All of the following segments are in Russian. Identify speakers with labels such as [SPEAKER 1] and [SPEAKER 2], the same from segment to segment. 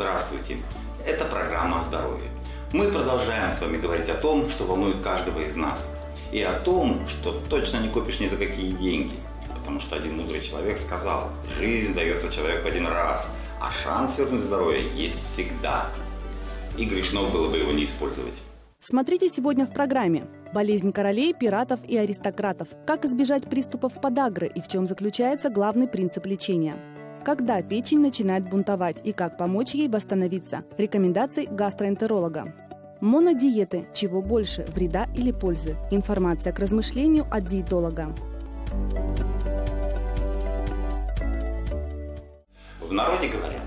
[SPEAKER 1] Здравствуйте! Это программа о здоровье. Мы продолжаем с вами говорить о том, что волнует каждого из нас. И о том, что точно не купишь ни за какие деньги. Потому что один мудрый человек сказал, жизнь дается человеку один раз, а шанс вернуть здоровье есть всегда. И грешно было бы его не использовать.
[SPEAKER 2] Смотрите сегодня в программе «Болезнь королей, пиратов и аристократов. Как избежать приступов подагры и в чем заключается главный принцип лечения». Когда печень начинает бунтовать и как помочь ей восстановиться. Рекомендации гастроэнтеролога. Монодиеты. Чего больше, вреда или пользы? Информация к размышлению от диетолога.
[SPEAKER 1] В народе говорят,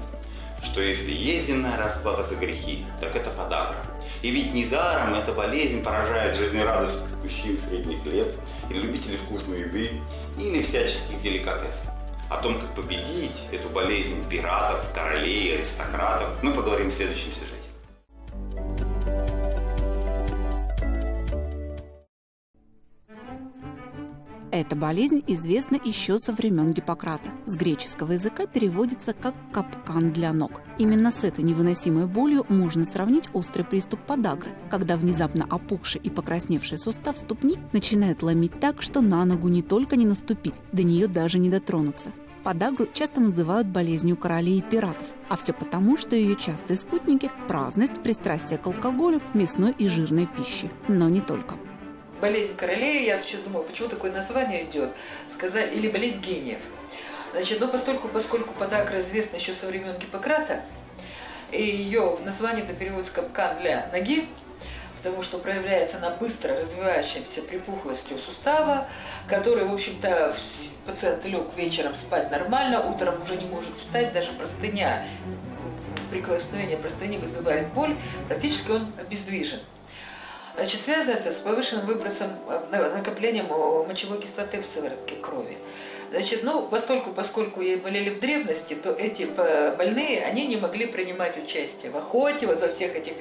[SPEAKER 1] что если есть земная расплата за грехи, так это подагра. И ведь недаром эта болезнь поражает жизнерадостных мужчин средних лет, или любителей вкусной еды, или всяческих деликатесов. О том, как победить эту болезнь пиратов, королей, аристократов, мы поговорим в следующем сюжете.
[SPEAKER 3] Эта болезнь известна еще со времен Гиппократа. С греческого языка переводится как «капкан для ног». Именно с этой невыносимой болью можно сравнить острый приступ подагры, когда внезапно опухший и покрасневший сустав ступни начинает ломить так, что на ногу не только не наступить, до нее даже не дотронуться. Подагру часто называют болезнью королей и пиратов, а все потому, что ее частые спутники – праздность, пристрастие к алкоголю, мясной и жирной пищи. Но не только
[SPEAKER 4] болезнь королей, я сейчас думала, почему такое название идет, сказали, или болезнь гениев. Значит, ну, поскольку, поскольку подагра известна еще со времен Гиппократа, и ее название это переводится как кан для ноги, потому что проявляется она быстро развивающимся припухлостью сустава, который, в общем-то, пациент лег вечером спать нормально, утром уже не может встать, даже простыня, прикосновение простыни вызывает боль, практически он обездвижен. Значит, связано это с повышенным выбросом, э, накоплением мочевой кислоты в сыворотке крови. Значит, ну, поскольку, поскольку ей болели в древности, то эти больные, они не могли принимать участие в охоте, вот во всех этих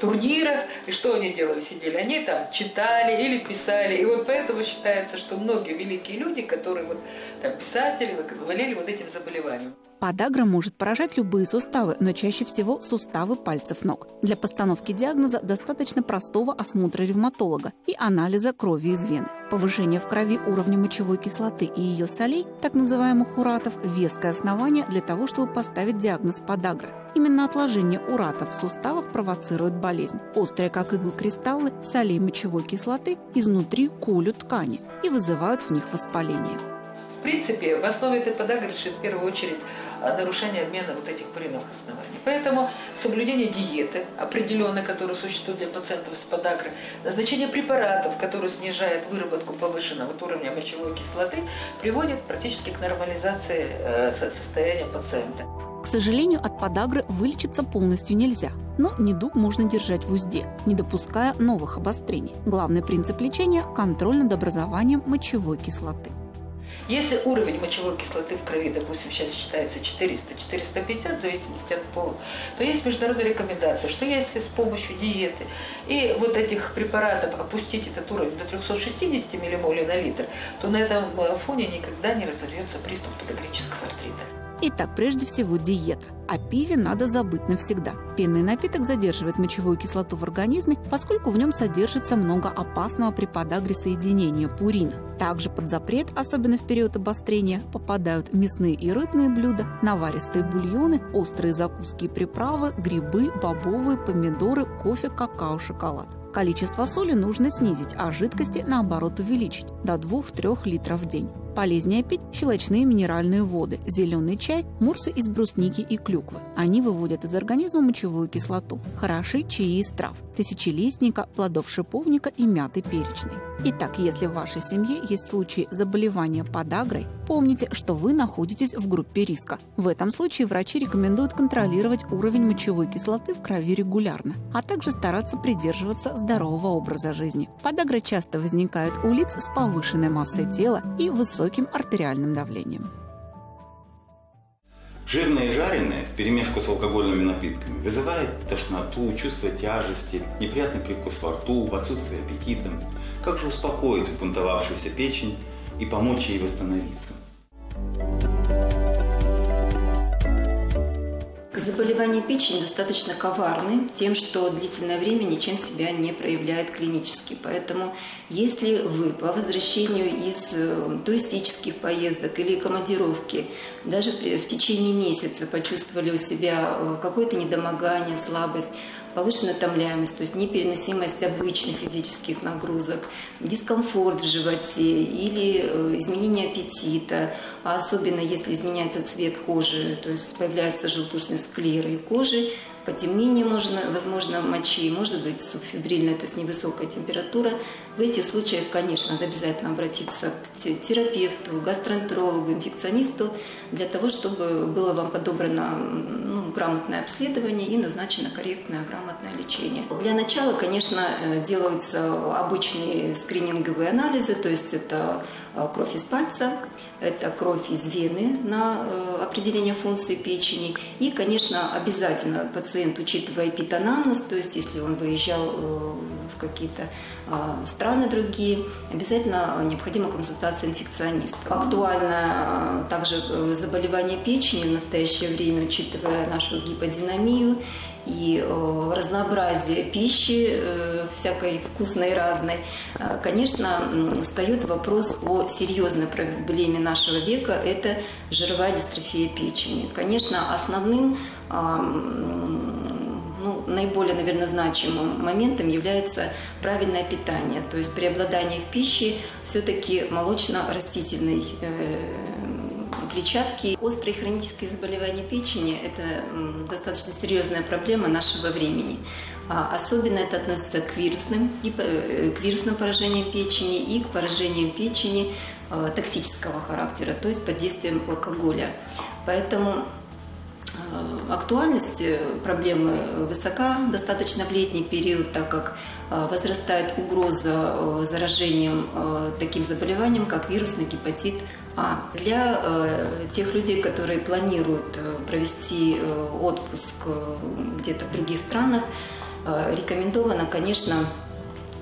[SPEAKER 4] турнирах. И что они делали? Сидели? Они там читали или писали. И вот поэтому считается, что многие великие люди, которые вот там писатели, болели вот этим заболеванием.
[SPEAKER 3] Подагра может поражать любые суставы, но чаще всего суставы пальцев ног. Для постановки диагноза достаточно простого осмотра ревматолога и анализа крови из вены. Повышение в крови уровня мочевой кислоты и ее солей, так называемых уратов, веское основание для того, чтобы поставить диагноз подагра. Именно отложение уратов в суставах провоцирует болезнь. Острые, как иглы кристаллы, солей мочевой кислоты изнутри колют ткани и вызывают в них воспаление.
[SPEAKER 4] В принципе, в основе этой подагры в первую очередь нарушение обмена вот этих куриных оснований. Поэтому соблюдение диеты определенной, которая существует для пациентов с подагрой, назначение препаратов, которые снижают выработку повышенного уровня мочевой кислоты, приводит практически к нормализации э, состояния пациента.
[SPEAKER 3] К сожалению, от подагры вылечиться полностью нельзя. Но недуг можно держать в узде, не допуская новых обострений. Главный принцип лечения – контроль над образованием мочевой кислоты.
[SPEAKER 4] Если уровень мочевой кислоты в крови, допустим, сейчас считается 400-450, в зависимости от пола, то есть международная рекомендация, что если с помощью диеты и вот этих препаратов опустить этот уровень до 360 миллимолей на литр, то на этом фоне никогда не разовьется приступ подагрического артрита.
[SPEAKER 3] Итак, прежде всего диета. О пиве надо забыть навсегда. Пенный напиток задерживает мочевую кислоту в организме, поскольку в нем содержится много опасного при подагре соединения пурина. Также под запрет, особенно в период обострения, попадают мясные и рыбные блюда, наваристые бульоны, острые закуски и приправы, грибы, бобовые, помидоры, кофе, какао, шоколад. Количество соли нужно снизить, а жидкости, наоборот, увеличить до 2-3 литров в день. Полезнее пить щелочные минеральные воды, зеленый чай, мурсы из брусники и клюквы. Они выводят из организма мочевую кислоту. Хороши чаи из трав, тысячелистника, плодов шиповника и мяты перечной. Итак, если в вашей семье есть случаи заболевания подагрой, помните, что вы находитесь в группе риска. В этом случае врачи рекомендуют контролировать уровень мочевой кислоты в крови регулярно, а также стараться придерживаться здорового образа жизни. Подагра часто возникает у лиц с повышенной массой тела и высоким артериальным давлением.
[SPEAKER 1] Жирное и жареное в перемешку с алкогольными напитками вызывает тошноту, чувство тяжести, неприятный привкус во рту, отсутствие аппетита. Как же успокоить сбунтовавшуюся печень и помочь ей восстановиться?
[SPEAKER 5] Заболевания печени достаточно коварны тем, что длительное время ничем себя не проявляет клинически. Поэтому если вы по возвращению из э, туристических поездок или командировки, даже в течение месяца почувствовали у себя э, какое-то недомогание, слабость, повышенная утомляемость, то есть непереносимость обычных физических нагрузок, дискомфорт в животе или э, изменение аппетита, а особенно если изменяется цвет кожи, то есть появляется желтушность склеры кожи, потемнение можно, возможно, мочи, может быть субфибрильная, то есть невысокая температура. В этих случаях, конечно, надо обязательно обратиться к терапевту, гастроэнтерологу, инфекционисту для того, чтобы было вам подобрано ну, грамотное обследование и назначено корректное, грамотное лечение. Для начала, конечно, э, делаются обычные скрининговые анализы, то есть это э, кровь из пальца, это кровь из вены на э, определение функции печени и, конечно, обязательно пациент пациент, учитывая эпитонамнез, то есть если он выезжал э, в какие-то а, страны другие, обязательно необходима консультация инфекциониста. Актуально э, также э, заболевание печени в настоящее время, учитывая нашу гиподинамию и разнообразие пищи, всякой вкусной и разной, конечно, встает вопрос о серьезной проблеме нашего века – это жировая дистрофия печени. Конечно, основным ну, наиболее, наверное, значимым моментом является правильное питание, то есть преобладание в пище все-таки молочно-растительной э, клетчатки. Острые хронические заболевания печени – это достаточно серьезная проблема нашего времени. А особенно это относится к вирусным, э, к вирусным поражениям печени и к поражениям печени э, токсического характера, то есть под действием алкоголя. Поэтому Э, актуальность проблемы высока достаточно в летний период, так как э, возрастает угроза э, заражением таким заболеванием, как вирусный гепатит А. Для тех людей, которые планируют провести отпуск где-то в других странах, рекомендовано, конечно,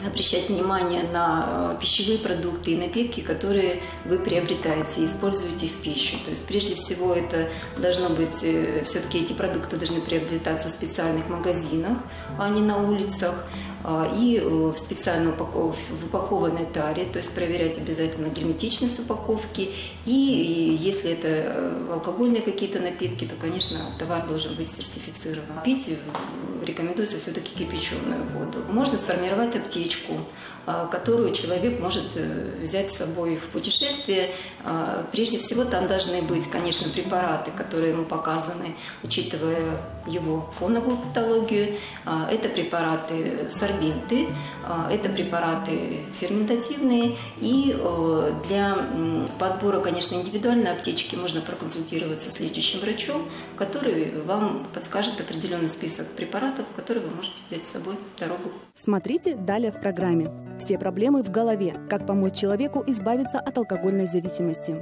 [SPEAKER 5] обращать внимание на э, пищевые продукты и напитки, которые вы приобретаете и используете в пищу. То есть прежде всего это должно быть, э, все-таки эти продукты должны приобретаться в специальных магазинах, а не на улицах. А, и э, в специально упаков... упакованной таре, то есть проверять обязательно герметичность упаковки. И если это алкогольные какие-то напитки, то, конечно, товар должен быть сертифицирован. Пить рекомендуется все-таки кипяченую воду. Можно сформировать аптечку, которую человек может взять с собой в путешествие. Прежде всего там должны быть, конечно, препараты, которые ему показаны, учитывая его фоновую патологию. Это препараты сорбенты. А, это препараты ферментативные. И э, для подбора, конечно, индивидуальной аптечки можно проконсультироваться с лечащим врачом, который вам подскажет определенный список препаратов, которые вы можете взять с собой в дорогу.
[SPEAKER 2] Смотрите далее в программе. Все проблемы в голове. Как помочь человеку избавиться от алкогольной зависимости.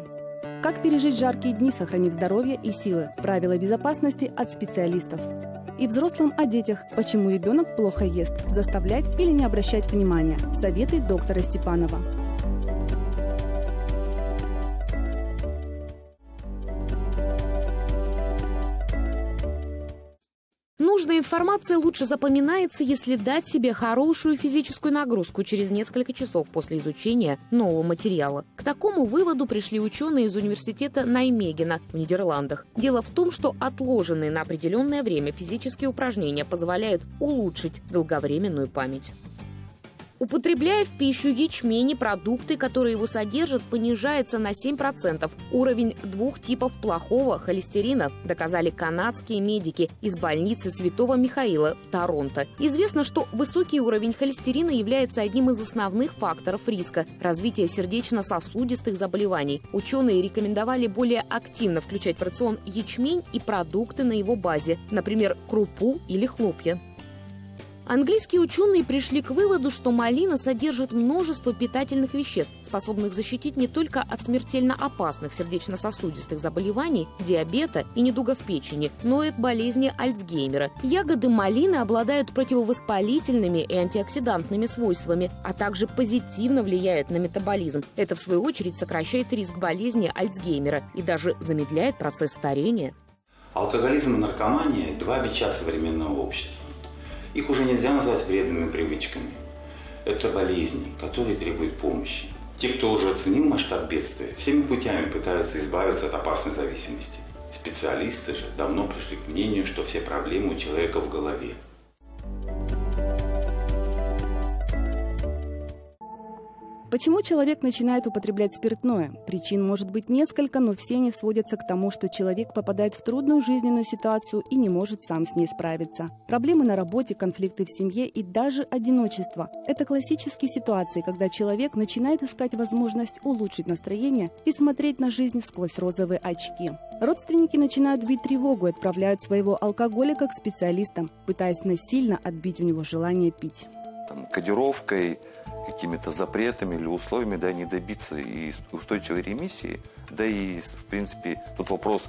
[SPEAKER 2] Как пережить жаркие дни, сохранив здоровье и силы. Правила безопасности от специалистов и взрослым о детях, почему ребенок плохо ест, заставлять или не обращать внимания. Советы доктора Степанова.
[SPEAKER 6] Нужная информация лучше запоминается, если дать себе хорошую физическую нагрузку через несколько часов после изучения нового материала. К такому выводу пришли ученые из университета Наймегена в Нидерландах. Дело в том, что отложенные на определенное время физические упражнения позволяют улучшить долговременную память. Употребляя в пищу ячмень и продукты, которые его содержат, понижается на 7% уровень двух типов плохого холестерина, доказали канадские медики из больницы Святого Михаила в Торонто. Известно, что высокий уровень холестерина является одним из основных факторов риска развития сердечно-сосудистых заболеваний. Ученые рекомендовали более активно включать в рацион ячмень и продукты на его базе, например, крупу или хлопья. Английские ученые пришли к выводу, что малина содержит множество питательных веществ, способных защитить не только от смертельно опасных сердечно-сосудистых заболеваний, диабета и недугов печени, но и от болезни Альцгеймера. Ягоды малины обладают противовоспалительными и антиоксидантными свойствами, а также позитивно влияют на метаболизм. Это, в свою очередь, сокращает риск болезни Альцгеймера и даже замедляет процесс старения.
[SPEAKER 1] Алкоголизм и наркомания – два бича современного общества. Их уже нельзя назвать вредными привычками. Это болезни, которые требуют помощи. Те, кто уже оценил масштаб бедствия, всеми путями пытаются избавиться от опасной зависимости. Специалисты же давно пришли к мнению, что все проблемы у человека в голове.
[SPEAKER 2] Почему человек начинает употреблять спиртное? Причин может быть несколько, но все они сводятся к тому, что человек попадает в трудную жизненную ситуацию и не может сам с ней справиться. Проблемы на работе, конфликты в семье и даже одиночество – это классические ситуации, когда человек начинает искать возможность улучшить настроение и смотреть на жизнь сквозь розовые очки. Родственники начинают бить тревогу и отправляют своего алкоголика к специалистам, пытаясь насильно отбить у него желание пить.
[SPEAKER 7] Там, кодировкой, какими-то запретами или условиями, да, не добиться и устойчивой ремиссии, да и, в принципе, тут вопрос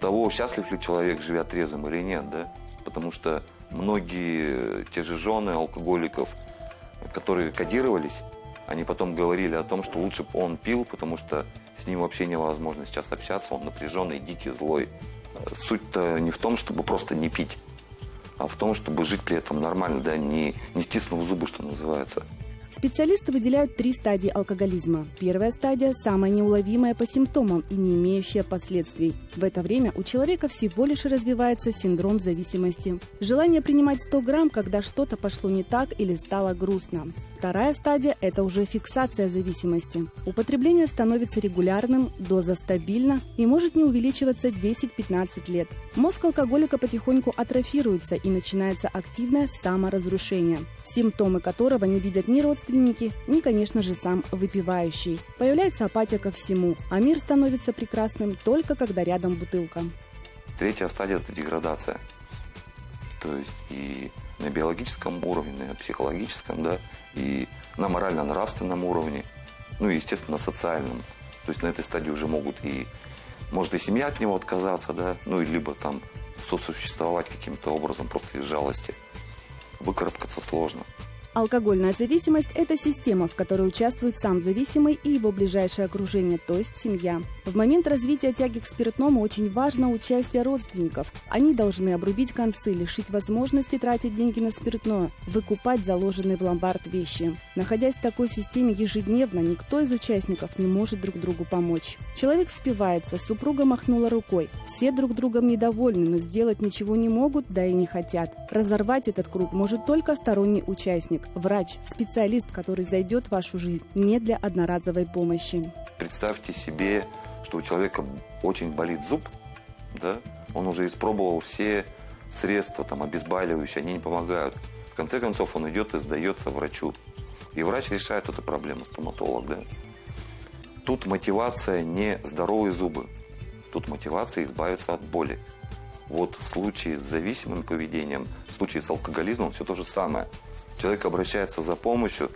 [SPEAKER 7] того, счастлив ли человек, живя трезвым или нет, да, потому что многие те же жены алкоголиков, которые кодировались, они потом говорили о том, что лучше бы он пил, потому что с ним вообще невозможно сейчас общаться, он напряженный, дикий, злой. Суть-то не в том, чтобы просто не пить, а в том, чтобы жить при этом нормально, да, не, не стиснув зубы, что называется.
[SPEAKER 2] Специалисты выделяют три стадии алкоголизма. Первая стадия – самая неуловимая по симптомам и не имеющая последствий. В это время у человека всего лишь развивается синдром зависимости. Желание принимать 100 грамм, когда что-то пошло не так или стало грустно. Вторая стадия – это уже фиксация зависимости. Употребление становится регулярным, доза стабильна и может не увеличиваться 10-15 лет. Мозг алкоголика потихоньку атрофируется и начинается активное саморазрушение симптомы которого не видят ни родственники, ни, конечно же, сам выпивающий. Появляется апатия ко всему, а мир становится прекрасным только когда рядом бутылка.
[SPEAKER 7] Третья стадия – это деградация. То есть и на биологическом уровне, на психологическом, да, и на морально-нравственном уровне, ну и, естественно, на социальном. То есть на этой стадии уже могут и, может, и семья от него отказаться, да, ну и либо там сосуществовать каким-то образом просто из жалости выкарабкаться сложно.
[SPEAKER 2] Алкогольная зависимость – это система, в которой участвует сам зависимый и его ближайшее окружение, то есть семья. В момент развития тяги к спиртному очень важно участие родственников. Они должны обрубить концы, лишить возможности тратить деньги на спиртное, выкупать заложенные в ломбард вещи. Находясь в такой системе ежедневно, никто из участников не может друг другу помочь. Человек спивается, супруга махнула рукой. Все друг другом недовольны, но сделать ничего не могут, да и не хотят. Разорвать этот круг может только сторонний участник врач, специалист, который зайдет в вашу жизнь не для одноразовой помощи.
[SPEAKER 7] Представьте себе, что у человека очень болит зуб, да? он уже испробовал все средства там, обезболивающие, они не помогают. В конце концов он идет и сдается врачу. И врач решает эту проблему, стоматолог. Да? Тут мотивация не здоровые зубы, тут мотивация избавиться от боли. Вот в случае с зависимым поведением, в случае с алкоголизмом все то же самое – Человек обращается за помощью,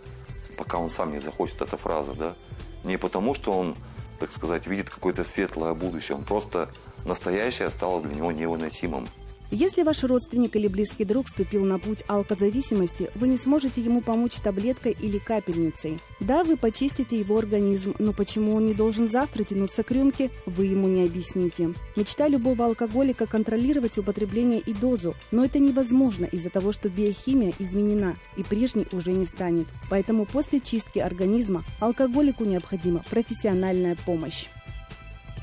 [SPEAKER 7] пока он сам не захочет, эта фраза, да, не потому, что он, так сказать, видит какое-то светлое будущее, он просто настоящее стало для него невыносимым.
[SPEAKER 2] Если ваш родственник или близкий друг вступил на путь алкозависимости, вы не сможете ему помочь таблеткой или капельницей. Да, вы почистите его организм, но почему он не должен завтра тянуться к рюмке, вы ему не объясните. Мечта любого алкоголика контролировать употребление и дозу, но это невозможно из-за того, что биохимия изменена и прежней уже не станет. Поэтому после чистки организма алкоголику необходима профессиональная помощь.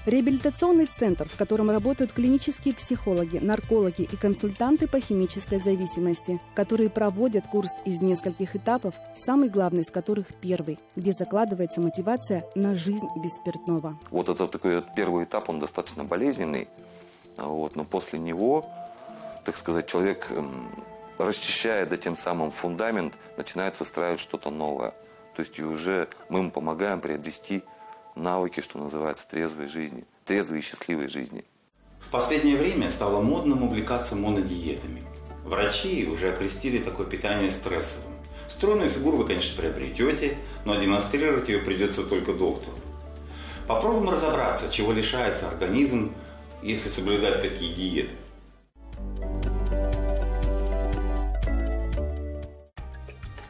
[SPEAKER 2] Реабилитационный центр, в котором работают клинические психологи, наркологи и консультанты по химической зависимости, которые проводят курс из нескольких этапов, самый главный из которых первый, где закладывается мотивация на жизнь без спиртного.
[SPEAKER 7] Вот это такой первый этап, он достаточно болезненный, вот, но после него, так сказать, человек эм, расчищая да, тем самым фундамент, начинает выстраивать что-то новое. То есть уже мы ему помогаем приобрести навыки, что называется, трезвой жизни, трезвой и счастливой жизни.
[SPEAKER 1] В последнее время стало модным увлекаться монодиетами. Врачи уже окрестили такое питание стрессовым. Стройную фигуру вы, конечно, приобретете, но демонстрировать ее придется только доктору. Попробуем разобраться, чего лишается организм, если соблюдать такие диеты.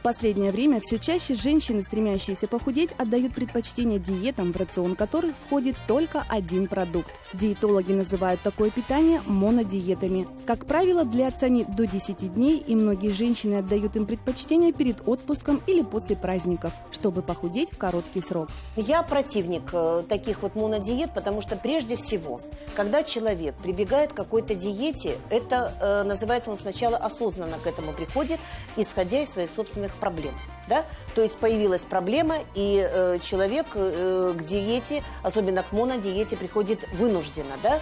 [SPEAKER 2] Последнее время все чаще женщины, стремящиеся похудеть, отдают предпочтение диетам, в рацион которых входит только один продукт. Диетологи называют такое питание монодиетами. Как правило, длятся они до 10 дней, и многие женщины отдают им предпочтение перед отпуском или после праздников, чтобы похудеть в короткий срок.
[SPEAKER 8] Я противник э, таких вот монодиет, потому что прежде всего, когда человек прибегает к какой-то диете, это э, называется он сначала осознанно к этому приходит, исходя из своих собственных проблем. Да? То есть появилась проблема, и э, человек э, к диете, особенно к монодиете, приходит вынужденно. Да?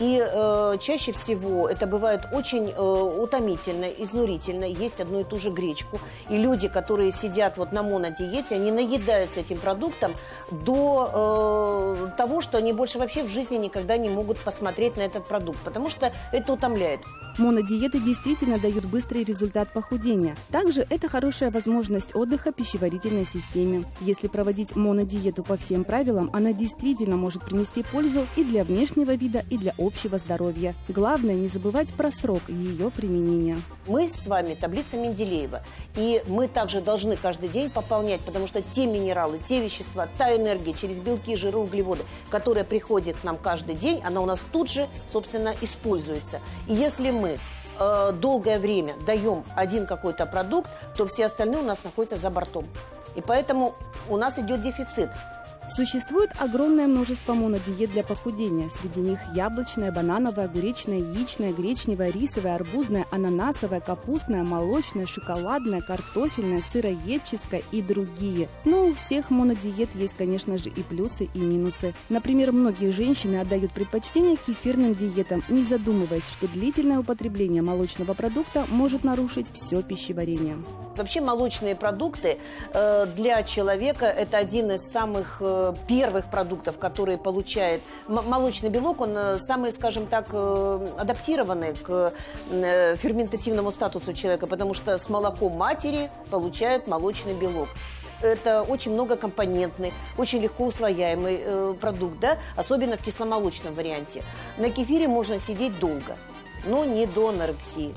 [SPEAKER 8] И э, чаще всего это бывает очень э, утомительно, изнурительно, есть одну и ту же гречку. И люди, которые сидят вот на монодиете, они наедаются этим продуктом до э, того, что они больше вообще в жизни никогда не могут посмотреть на этот продукт, потому что это утомляет.
[SPEAKER 2] Монодиеты действительно дают быстрый результат похудения. Также это хорошая возможность отдыха пищеварительной системе. Если проводить монодиету по всем правилам, она действительно может принести пользу и для внешнего вида, и для общего здоровья. Главное не забывать про срок ее применения.
[SPEAKER 8] Мы с вами таблица Менделеева. И мы также должны каждый день пополнять, потому что те минералы, те вещества, та энергия через белки, жиры, углеводы, которая приходит к нам каждый день, она у нас тут же, собственно, используется. И если мы э, долгое время даем один какой-то продукт, то все остальные у нас находятся за бортом. И поэтому у нас идет дефицит.
[SPEAKER 2] Существует огромное множество монодиет для похудения. Среди них яблочная, банановая, огуречная, яичная, гречневая, рисовая, арбузная, ананасовая, капустная, молочная, шоколадная, картофельная, сыроедческая и другие. Но у всех монодиет есть, конечно же, и плюсы, и минусы. Например, многие женщины отдают предпочтение кефирным диетам, не задумываясь, что длительное употребление молочного продукта может нарушить все пищеварение.
[SPEAKER 8] Вообще молочные продукты э, для человека это один из самых э, первых продуктов, которые получает молочный белок. Он э, самый, скажем так, адаптированный к ферментативному статусу человека, потому что с молоком матери получает молочный белок это очень многокомпонентный, очень легко усвояемый э, продукт, да, особенно в кисломолочном варианте. На кефире можно сидеть долго, но не до анорексии.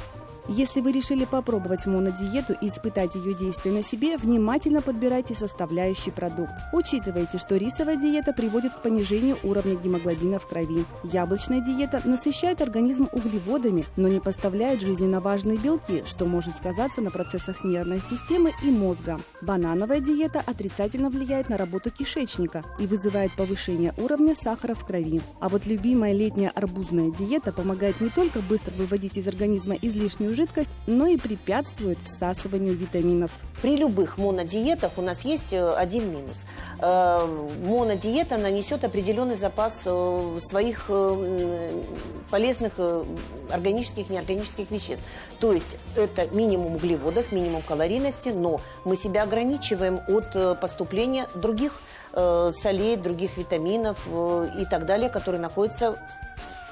[SPEAKER 2] Если вы решили попробовать монодиету и испытать ее действие на себе, внимательно подбирайте составляющий продукт. Учитывайте, что рисовая диета приводит к понижению уровня гемоглобина в крови. Яблочная диета насыщает организм углеводами, но не поставляет жизненно важные белки, что может сказаться на процессах нервной системы и мозга. Банановая диета отрицательно влияет на работу кишечника и вызывает повышение уровня сахара в крови. А вот любимая летняя арбузная диета помогает не только быстро выводить из организма излишнюю жидкость, но и препятствует всасыванию витаминов.
[SPEAKER 8] При любых монодиетах у нас есть э, один минус. Э, монодиета нанесет определенный запас э, своих полезных органических и неорганических веществ. То есть это минимум углеводов, минимум калорийности, но мы себя ограничиваем от поступления других солей, других витаминов и так далее, которые находятся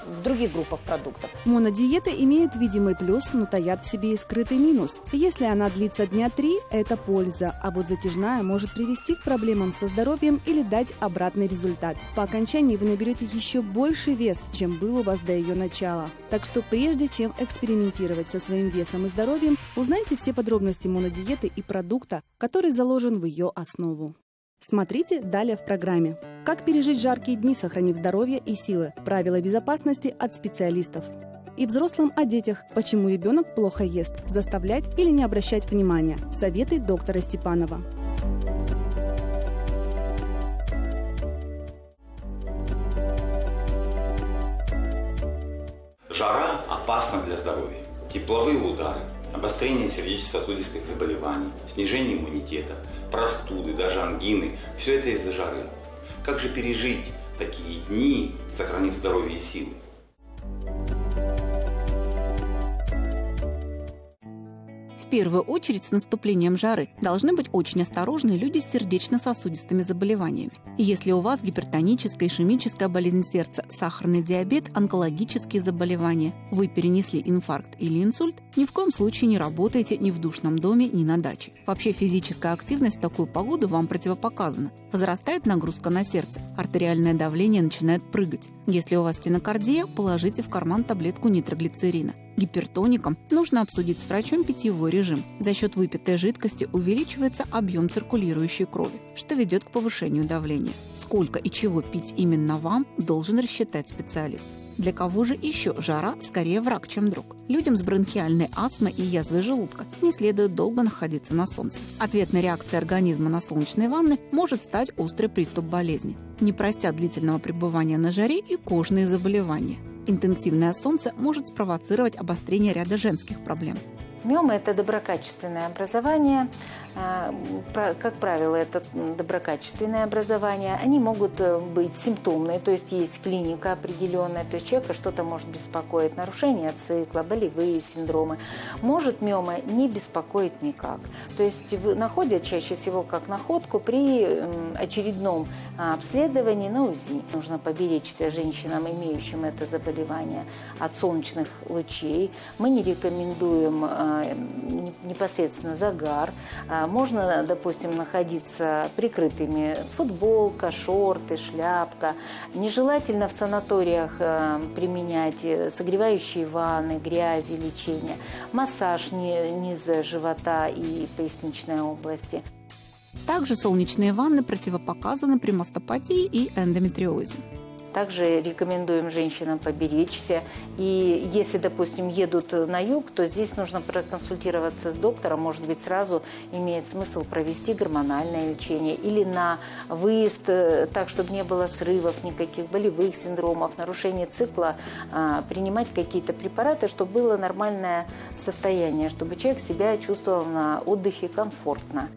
[SPEAKER 8] в других группах продуктов.
[SPEAKER 2] Монодиеты имеют видимый плюс, но таят в себе и скрытый минус. Если она длится дня три, это польза, а вот затяжная может привести к проблемам со здоровьем или дать обратный результат. По окончании вы наберете еще больше вес, чем был у вас до ее начала. Так что прежде чем экспериментировать со своим весом и здоровьем, узнайте все подробности монодиеты и продукта, который заложен в ее основу. Смотрите далее в программе. Как пережить жаркие дни, сохранив здоровье и силы. Правила безопасности от специалистов. И взрослым о детях. Почему ребенок плохо ест. Заставлять или не обращать внимания. Советы доктора Степанова.
[SPEAKER 1] Жара опасна для здоровья. Тепловые удары, обострение сердечно-сосудистых заболеваний, снижение иммунитета, простуды, даже ангины – все это из-за жары. Как же пережить такие дни, сохранив здоровье и силы?
[SPEAKER 3] Первую очередь с наступлением жары должны быть очень осторожны люди с сердечно-сосудистыми заболеваниями. Если у вас гипертоническая, ишемическая болезнь сердца, сахарный диабет, онкологические заболевания, вы перенесли инфаркт или инсульт, ни в коем случае не работайте ни в душном доме, ни на даче. Вообще физическая активность в такую погоду вам противопоказана. Возрастает нагрузка на сердце, артериальное давление начинает прыгать. Если у вас стенокардия, положите в карман таблетку нитроглицерина. Гипертоникам нужно обсудить с врачом питьевой режим. За счет выпитой жидкости увеличивается объем циркулирующей крови, что ведет к повышению давления. Сколько и чего пить именно вам, должен рассчитать специалист. Для кого же еще жара скорее враг, чем друг? Людям с бронхиальной астмой и язвой желудка не следует долго находиться на солнце. Ответной реакцией организма на солнечные ванны может стать острый приступ болезни. Не простят длительного пребывания на жаре и кожные заболевания. Интенсивное солнце может спровоцировать обострение ряда женских проблем.
[SPEAKER 9] Миома – это доброкачественное образование. А, как правило, это доброкачественное образование. Они могут э, быть симптомные, то есть есть клиника определенная, то есть человека что-то может беспокоить, нарушение цикла, болевые синдромы. Может миома не беспокоить никак. То есть находят чаще всего как находку при очередном а, обследовании на УЗИ. Нужно поберечься женщинам, имеющим это заболевание, от солнечных лучей. Мы не рекомендуем а, непосредственно загар. А, можно, допустим, находиться прикрытыми футболка, шорты, шляпка. Нежелательно в санаториях применять согревающие ванны, грязи, лечение, массаж низа живота и поясничной области.
[SPEAKER 3] Также солнечные ванны противопоказаны при мастопатии и эндометриозе.
[SPEAKER 9] Также рекомендуем женщинам поберечься. И если, допустим, едут на юг, то здесь нужно проконсультироваться с доктором. Может быть, сразу имеет смысл провести гормональное лечение. Или на выезд, э, так, чтобы не было срывов, никаких болевых синдромов, нарушения цикла, а, принимать какие-то препараты, чтобы было нормальное состояние, чтобы человек себя чувствовал на отдыхе комфортно.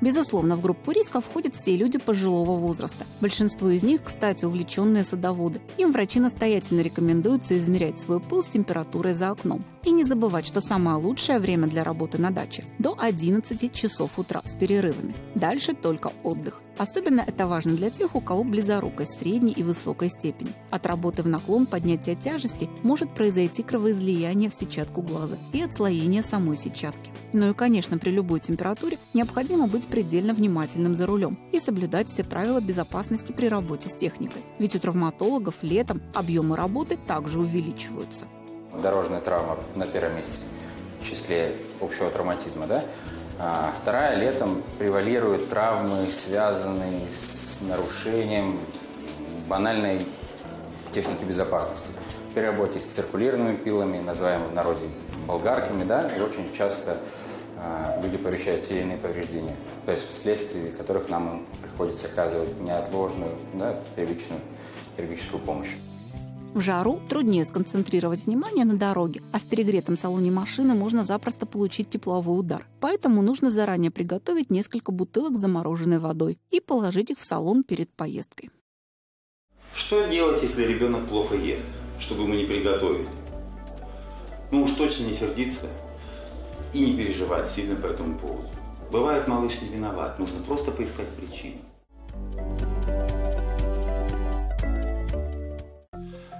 [SPEAKER 3] Безусловно, в группу риска входят все люди пожилого возраста. Большинство из них, кстати, увлеченные садоводы. Им врачи настоятельно рекомендуются измерять свой пыл с температурой за окном. И не забывать, что самое лучшее время для работы на даче – до 11 часов утра с перерывами. Дальше только отдых. Особенно это важно для тех, у кого близорукость средней и высокой степени. От работы в наклон поднятия тяжести может произойти кровоизлияние в сетчатку глаза и отслоение самой сетчатки. Ну и, конечно, при любой температуре необходимо быть предельно внимательным за рулем и соблюдать все правила безопасности при работе с техникой. Ведь у травматологов летом объемы работы также увеличиваются.
[SPEAKER 10] Дорожная травма на первом месте в числе общего травматизма, да? А вторая летом превалируют травмы, связанные с нарушением банальной техники безопасности. При работе с циркулированными пилами, называемыми в народе болгарками, да, очень часто люди получают те или иные повреждения, то есть вследствие которых нам приходится оказывать неотложную, да, первичную хирургическую помощь.
[SPEAKER 3] В жару труднее сконцентрировать внимание на дороге, а в перегретом салоне машины можно запросто получить тепловой удар. Поэтому нужно заранее приготовить несколько бутылок замороженной водой и положить их в салон перед поездкой.
[SPEAKER 1] Что делать, если ребенок плохо ест, чтобы ему не приготовить? Ну уж точно не сердиться и не переживать сильно по этому поводу. Бывает, малыш не виноват, нужно просто поискать причину.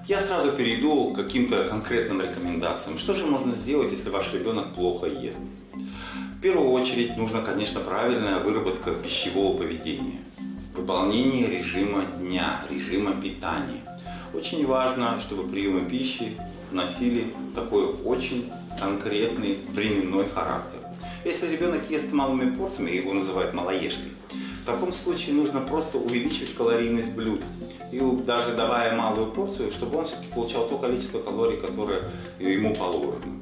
[SPEAKER 1] Я сразу перейду к каким-то конкретным рекомендациям. Что же можно сделать, если ваш ребенок плохо ест? В первую очередь нужно, конечно, правильная выработка пищевого поведения. Выполнение режима дня, режима питания. Очень важно, чтобы приемы пищи носили такой очень конкретный временной характер. Если ребенок ест малыми порциями, его называют малоежкой, в таком случае нужно просто увеличить калорийность блюд и даже давая малую порцию, чтобы он все-таки получал то количество калорий, которое ему положено.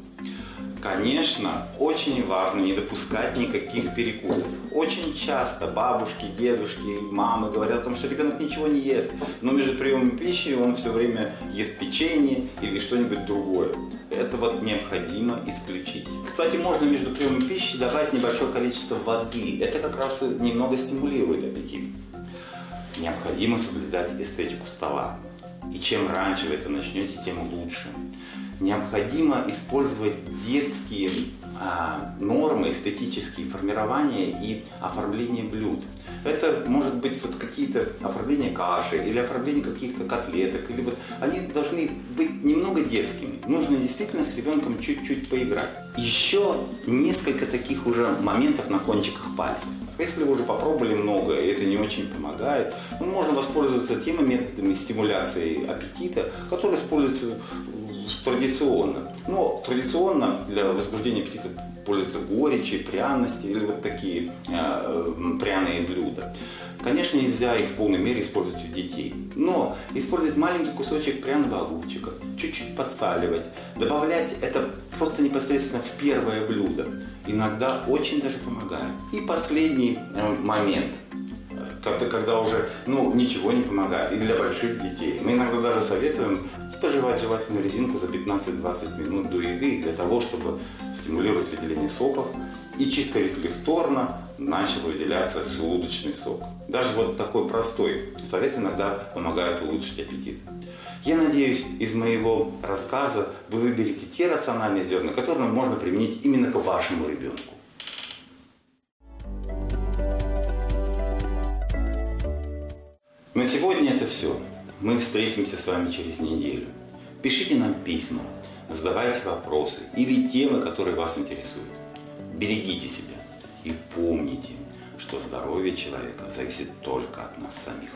[SPEAKER 1] Конечно, очень важно не допускать никаких перекусов. Очень часто бабушки, дедушки, мамы говорят о том, что ребенок ничего не ест, но между приемом пищи он все время ест печенье или что-нибудь другое. Это вот необходимо исключить. Кстати, можно между приемом пищи давать небольшое количество воды. Это как раз немного стимулирует аппетит необходимо соблюдать эстетику стола. И чем раньше вы это начнете, тем лучше. Необходимо использовать детские а, нормы, эстетические формирования и оформление блюд. Это может быть вот какие-то оформления каши или оформление каких-то котлеток. Или вот они должны быть немного детскими. Нужно действительно с ребенком чуть-чуть поиграть. Еще несколько таких уже моментов на кончиках пальцев. Если вы уже попробовали много, и это не очень помогает, ну, можно воспользоваться теми методами стимуляции аппетита, которые используются традиционно. Но традиционно для возбуждения аппетита пользуются горечи, пряности или вот такие э, пряные блюда. Конечно, нельзя их в полной мере использовать у детей. Но использовать маленький кусочек пряного огурчика, чуть-чуть подсаливать, добавлять это просто непосредственно в первое блюдо. Иногда очень даже помогает. И последний э, момент когда, когда уже ну, ничего не помогает, и для больших детей. Мы иногда даже советуем пожевать жевательную резинку за 15-20 минут до еды для того, чтобы стимулировать выделение соков и чисто рефлекторно начал выделяться желудочный сок. Даже вот такой простой совет иногда помогает улучшить аппетит. Я надеюсь, из моего рассказа вы выберете те рациональные зерна, которые можно применить именно к вашему ребенку. На сегодня это все. Мы встретимся с вами через неделю. Пишите нам письма, задавайте вопросы или темы, которые вас интересуют. Берегите себя и помните, что здоровье человека зависит только от нас самих.